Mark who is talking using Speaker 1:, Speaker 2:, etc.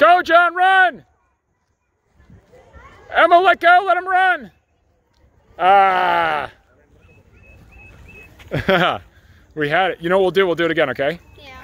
Speaker 1: Go, John, run! Emma, let go, let him run! Ah! we had it. You know what we'll do? We'll do it again, okay? Yeah.